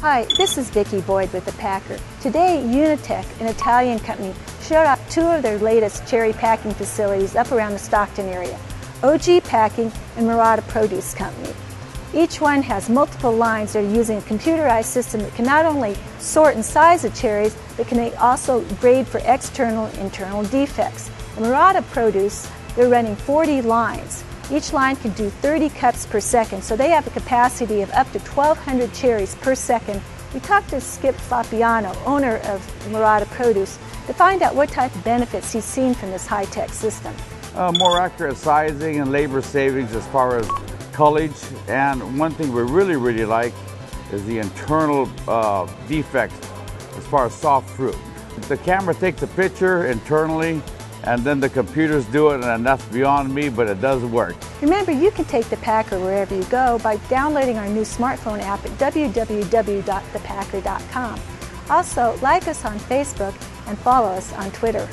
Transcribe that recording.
Hi, this is Vicki Boyd with the Packer. Today, Unitec, an Italian company, showed off two of their latest cherry packing facilities up around the Stockton area, OG Packing and Morada Produce Company. Each one has multiple lines that are using a computerized system that can not only sort and size the cherries, but can also grade for external and internal defects. The Morada Produce, they're running 40 lines. Each line can do 30 cups per second, so they have a capacity of up to 1,200 cherries per second. We talked to Skip Foppiano, owner of Morada Produce, to find out what type of benefits he's seen from this high-tech system. Uh, more accurate sizing and labor savings as far as cullage, and one thing we really, really like is the internal uh, defects as far as soft fruit. The camera takes a picture internally and then the computers do it, and that's beyond me, but it does work. Remember, you can take the Packer wherever you go by downloading our new smartphone app at www.thepacker.com. Also, like us on Facebook and follow us on Twitter.